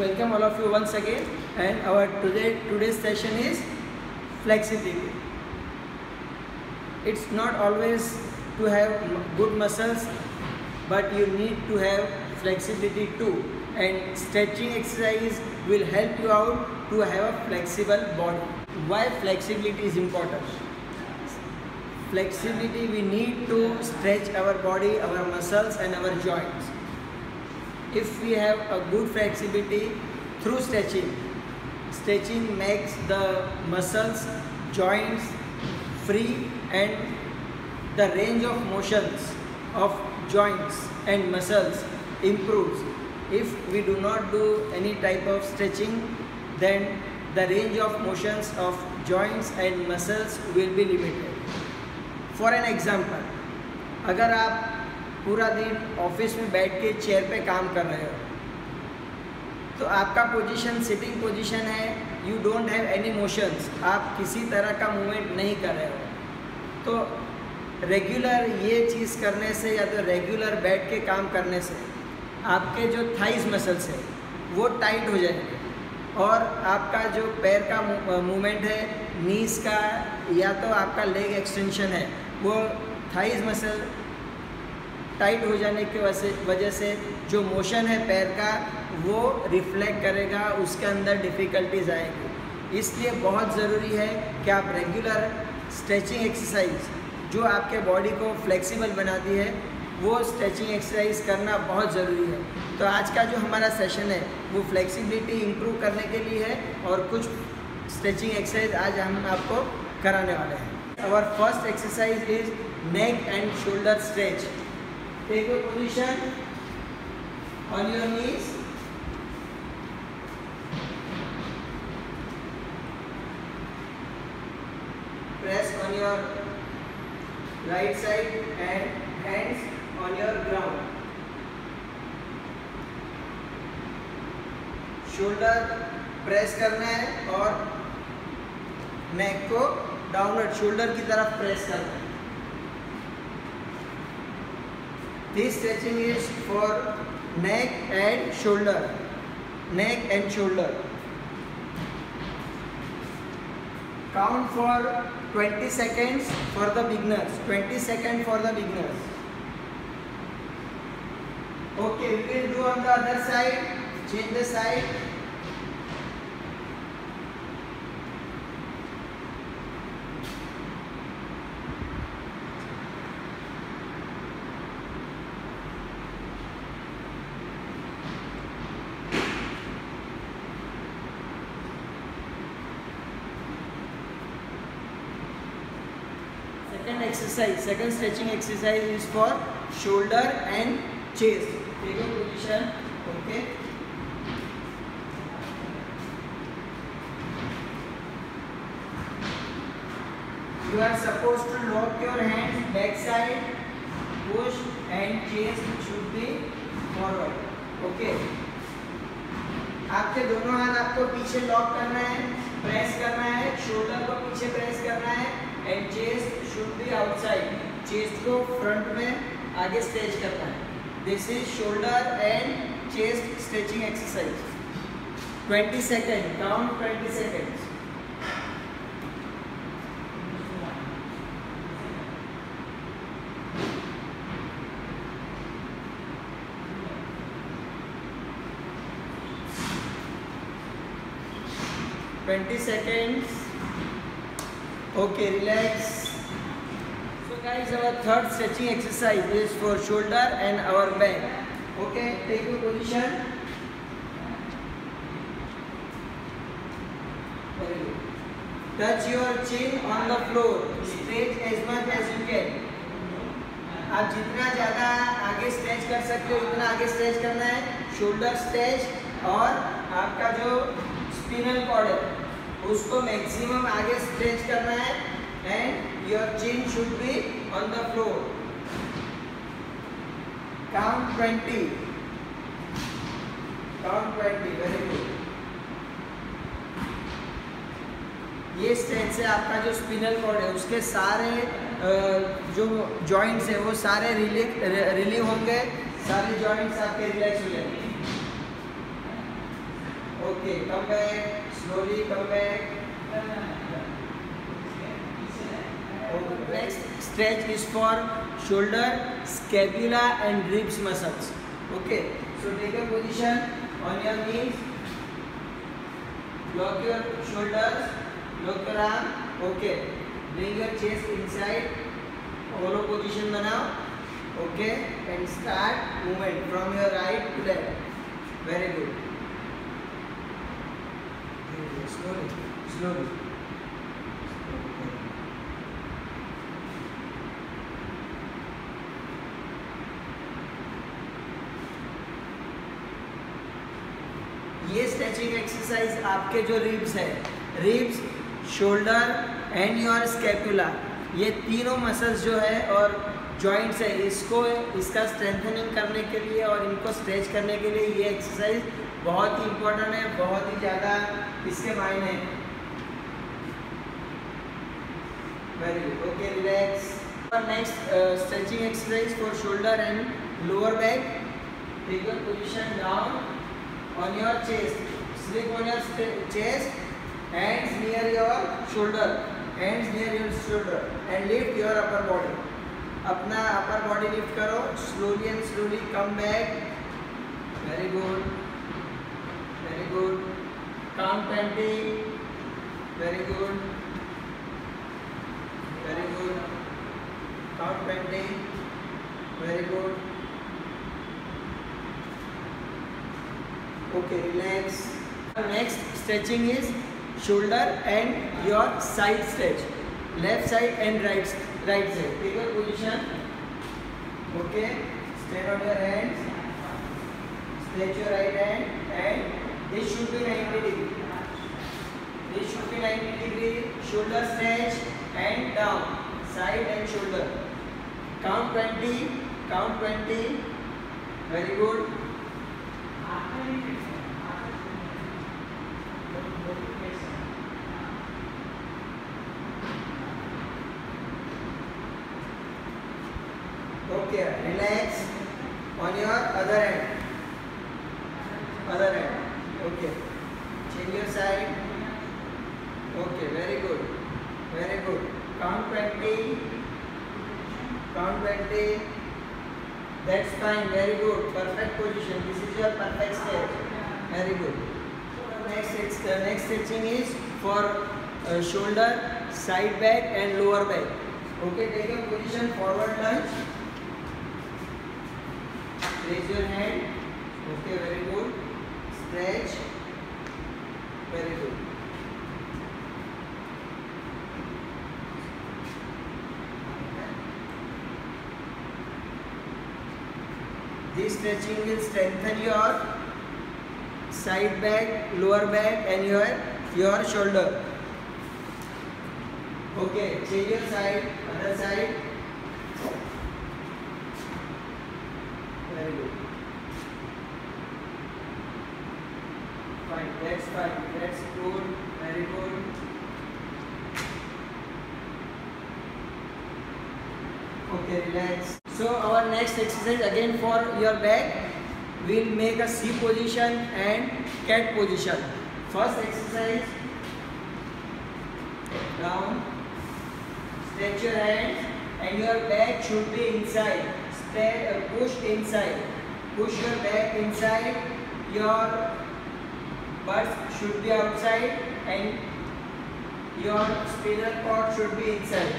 welcome all of you once again and our today today's session is flexibility it's not always to have good muscles but you need to have flexibility too and stretching exercise will help you out to have a flexible body why flexibility is important flexibility we need to stretch our body our muscles and our joints if we have a good flexibility through stretching stretching makes the muscles joints free and the range of motions of joints and muscles improves if we do not do any type of stretching then the range of motions of joints and muscles will be limited for an example अगर आप पूरा दिन office में बैठ के chair पे काम कर रहे हो तो आपका पोजीशन सिटिंग पोजीशन है you don't have any motions आप किसी तरह का मूवमेंट नहीं कर रहे हो तो रेगुलर ये चीज़ करने से या तो रेगुलर बैठ के काम करने से आपके जो थाइज मसल्स है वो टाइट हो जाएंगे और आपका जो पैर का मूवमेंट है नीस का या तो आपका लेग एक्सटेंशन है वो थाइज मसल टाइट हो जाने की वजह से जो मोशन है पैर का वो रिफ्लेक्ट करेगा उसके अंदर डिफ़िकल्टीज आएगी इसलिए बहुत ज़रूरी है कि आप रेगुलर स्ट्रेचिंग एक्सरसाइज जो आपके बॉडी को फ्लेक्सिबल बनाती है वो स्ट्रेचिंग एक्सरसाइज करना बहुत ज़रूरी है तो आज का जो हमारा सेशन है वो फ्लेक्सिबिलिटी इम्प्रूव करने के लिए है और कुछ स्ट्रेचिंग एक्सरसाइज आज हम आपको कराने वाले हैं और first exercise is neck and shoulder stretch take your position on your knees press on your right side and hands on your ground shoulder press karna hai aur neck ko downward shoulder ki taraf press karna hai This stretching is for neck and shoulder. Neck and shoulder. Count for 20 seconds for the beginners. 20 seconds for the beginners. Okay, we will do on the other side. Change the side. second exercise second stretching exercise is for shoulder and chest take a position okay you are supposed to lock your hands back side push and chest should be forward okay आपके दोनों हाथ आपको पीछे lock करना है press करना है shoulder को पीछे प्रेस करना है and chest should be outside chest को फ्रंट में आगे स्ट्रेच करना है this is shoulder and chest stretching exercise 20 second count 20 second twenty second okay relax so guys our third stretching exercise is for shoulder and our back okay take your position touch your chin on the floor stretch as much as you can आप जितना ज्यादा आगे stretch कर सकते हो उतना आगे stretch करना है शोल्डर स्ट्रेच और आपका जो स्पिनल कॉर्ड है उसको मैक्सिमम आगे स्ट्रेच करना है and your chin should be on the floor count twenty count twenty very good ये स्ट्रेच से आपका जो स्पिनल कॉर्ड है उसके सारे जो जॉइंट्स है वो सारे रिलीव रिलीव होंगे सारे जॉइंट्स आपके रिलैक्स हो जाएंगे okay come back slowly come back next stretch is for shoulder scapula and ribs muscles okay so take a position on your knees lock your shoulders lock your arm okay bring your chest inside hollow position banao okay and start movement from your right to left very good slowly, slowly. ये stretching exercise आपके जो ribs है ribs shoulder and your scapula ये तीनों muscles जो है और joints है इसको इसका स्ट्रेंथनिंग करने के लिए और इनको स्ट्रेच करने के लिए ये एक्सरसाइज बहुत ही इम्पोर्टेंट है बहुत ही ज़्यादा इसके मायने हैं very good okay relax next stretching exercise for shoulder and lower back take your position down on your chest sleep on your chest hands near your shoulder hands near your shoulder and lift your upper body अपना upper body lift करो slowly and slowly come back very good very good count twenty very good very good count twenty very good okay relax next stretching is and your side stretch left side and right right Right side, take your position. Okay, stand on your hands, stretch your right hand, and this should be 90 degree. This should be 90 degree. Shoulder stretch and down, side and shoulder. Count 20. Count 20. Very good. other end other end okay change your side okay very good very good count 20 count 20 that's fine very good perfect position this is your perfect stretch very good next it's the next stretching is for uh, shoulder side back and lower back okay take a position forward lunge stretch your hand okay very good stretch very good this stretching will strengthen your side back lower back and your your shoulder okay change your side other side Very good. Fine. That's fine. That's good. Very good. Okay, relax. So our next exercise again for your back. We'll make a C position and cat position. First exercise. Down. Stretch your hands and your back should be inside. spread, uh, pushed inside. Push your back inside. Your butt should be outside and your spinal cord should be inside.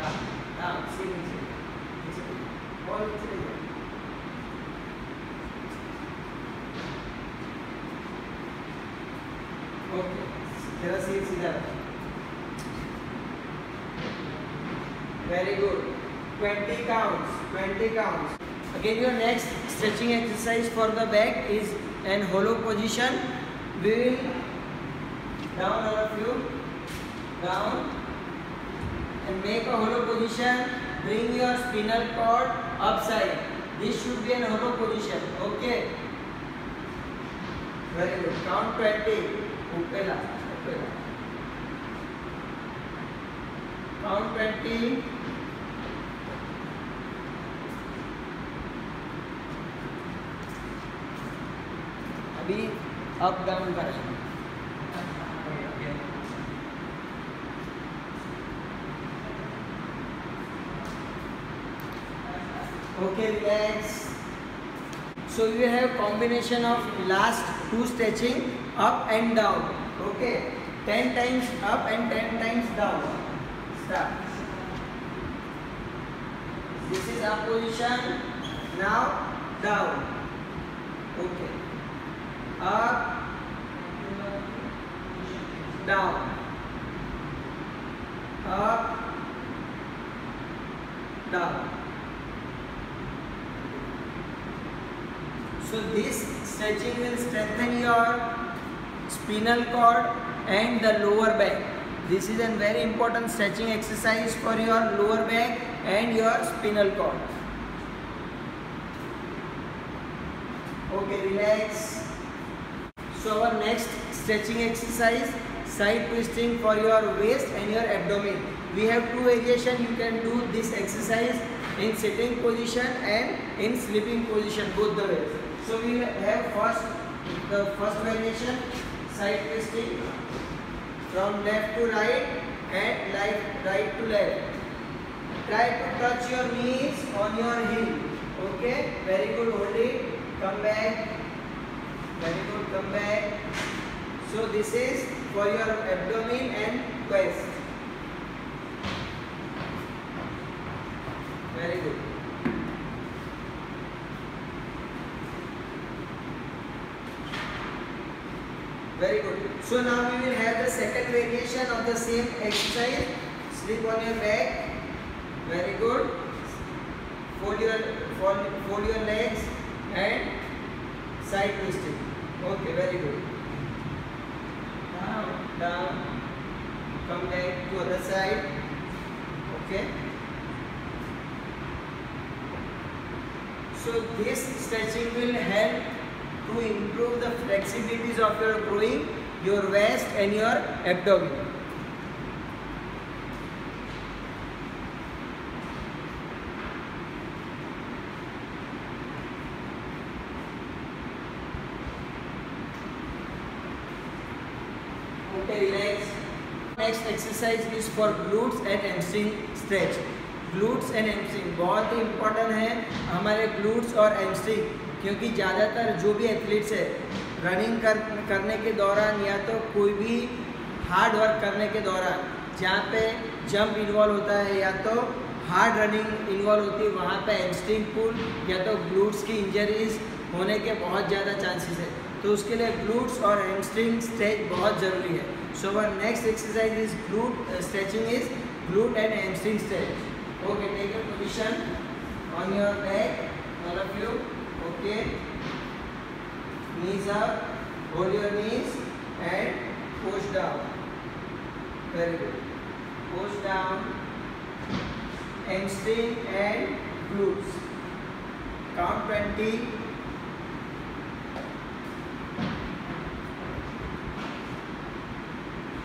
now now see, all three 20 counts 20 counts again your next stretching exercise for the back is an hollow position we will down all of you down and make a hollow position bring your spinal cord upside this should be an hollow position okay very good count 20 upela upela count 20 up down direction. Okay, relax. So you have combination of last two stretching up and down. Okay, 10 times up and 10 times down. Stop. This is up position. Now down. Okay. up, down, up, down. So this stretching will strengthen your spinal cord and the lower back. This is a very important stretching exercise for your lower back and your spinal cord. Okay, relax. So our next stretching exercise side twisting for your waist and your abdomen. We have two variation you can do this exercise in sitting position and in sleeping position both the way. So we have first the first variation side twisting from left to right and left, right to left. Try to touch your knees on your heel. Okay, very good. Hold it. Come back. very good come back so this is for your abdomen and chest very good very good so now we will have the second variation of the same exercise sleep on your back very good fold your fold, fold your legs and side twisting Okay, very good. Now down, come back to other side. Okay. So this stretching will help to improve the flexibilities of your groin, your waist and your abdomen. Relax next exercise is for glutes and and stretch glutes and and बहुत ही important है हमारे glutes और hamstring क्योंकि ज़्यादातर जो भी athletes है रनिंग कर करने के दौरान या तो कोई भी हार्ड वर्क करने के दौरान जहाँ पे जंप इन्वॉल्व होता है या तो हार्ड रनिंग इन्वॉल्व होती है वहाँ पे हैमस्ट्रिंग पुल या तो ग्लूट्स की इंजरीज होने के बहुत ज़्यादा चांसेस है तो उसके लिए ग्लूट्स और हैमस्ट्रिंग स्ट्रेच बहुत ज़रूरी है So our next exercise is glute uh, stretching is glute and hamstring stretch. Okay, take a position on your back, all of you. Okay, knees up, hold your knees and push down. Very good. Push down, hamstring and glutes. Count 20.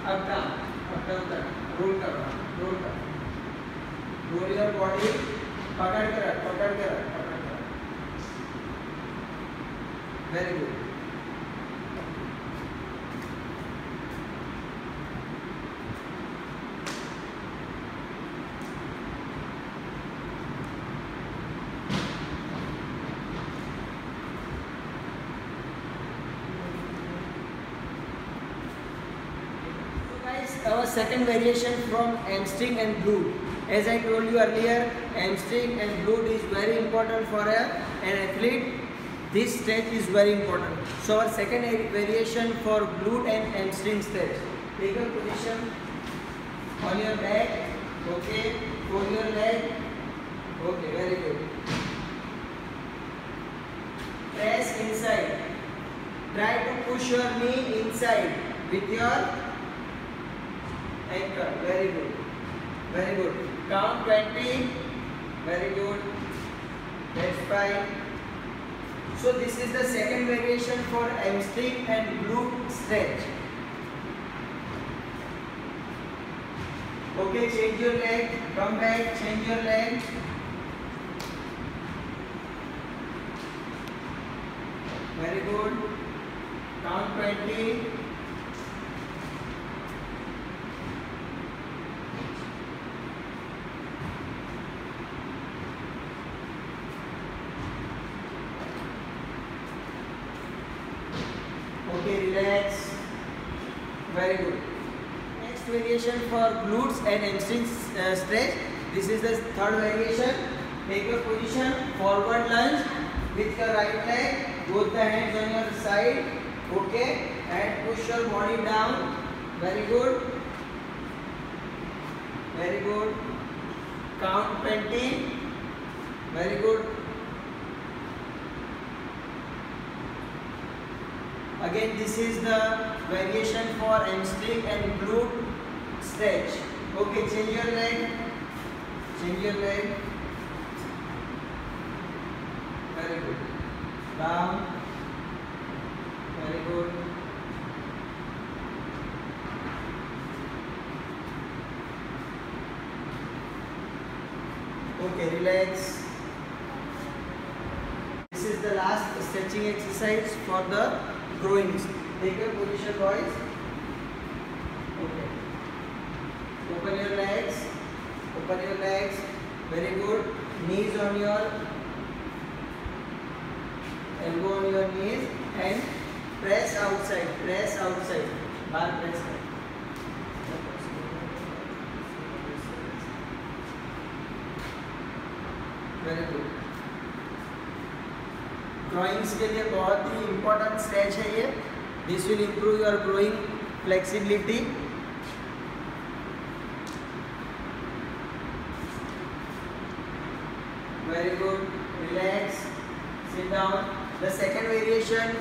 up down up down तक roll कर रहा roll कर roll your body पकड़ कर पकड़ कर पकड़ कर very good second variation from hamstring and glute. As I told you earlier, hamstring and glute is very important for a, an athlete. This stretch is very important. So our second variation for glute and hamstring stretch. Take your position on your back, okay, on your leg, okay, very good. Press inside. Try to push your knee inside with your anchor very good very good count 20 very good that's fine so this is the second variation for hamstring and glute stretch okay change your leg come back change your leg very good count 20 glutes and hamstring uh, stretch. This is the third variation. Take your position, forward lunge with your right leg, both the hands on your side, okay, and push your body down. Very good. Very good. Count 20. Very good. Again, this is the variation for hamstring and glute stretch. Okay, change your leg. Change your leg. Very good. Down. Very good. Okay, relax. This is the last stretching exercise for the groins. Take your position boys. open your legs very good knees on your elbow on your knees and press outside press outside bar press very good drawings के लिए बहुत ही important stretch है ये this will improve your growing flexibility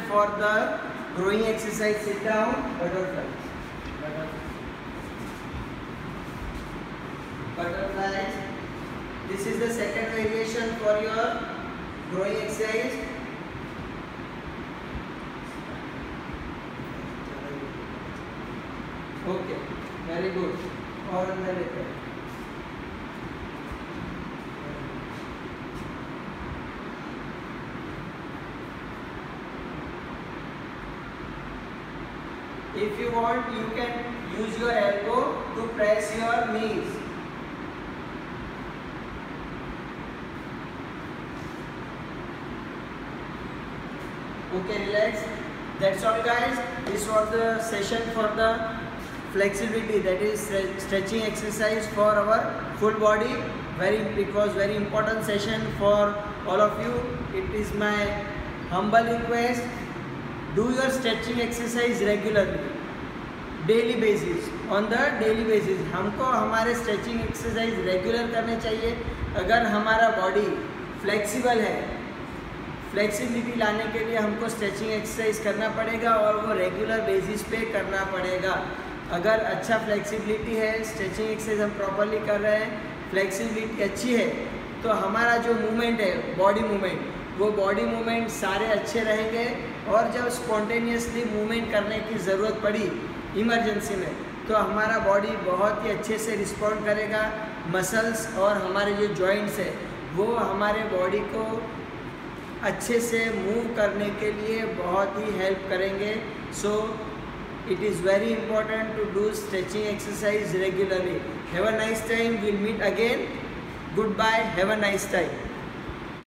for the growing exercise, sit down, butterflies. Butterflies. This is the second variation for your growing exercise. Okay, very good. Or the If you want, you can use your elbow to press your knees. Okay, relax. That's all guys. This was the session for the flexibility that is stretching exercise for our full body. Very It was very important session for all of you. It is my humble request do your stretching exercise regularly daily basis on the daily basis हमको हमारे stretching exercise regular करने चाहिए अगर हमारा body flexible है flexibility लाने के लिए हमको स्ट्रेचिंग एक्सरसाइज करना पड़ेगा और वो रेगुलर बेसिस पे करना पड़ेगा अगर अच्छा फ्लेक्सिबिलिटी है स्ट्रेचिंग एक्सरसाइज हम प्रॉपरली कर रहे हैं फ्लेक्सिबिलिटी अच्छी है तो हमारा जो मूवमेंट है बॉडी मूवमेंट वो बॉडी मूवमेंट सारे अच्छे रहेंगे और जब स्पॉन्टेनियसली मूवमेंट करने की ज़रूरत पड़ी इमरजेंसी में तो हमारा बॉडी बहुत ही अच्छे से रिस्पॉन्ड करेगा मसल्स और हमारे जो जॉइंट्स है वो हमारे बॉडी को अच्छे से मूव करने के लिए बहुत ही हेल्प करेंगे so is very important to do stretching exercise regularly have a nice time will meet again good bye have a nice time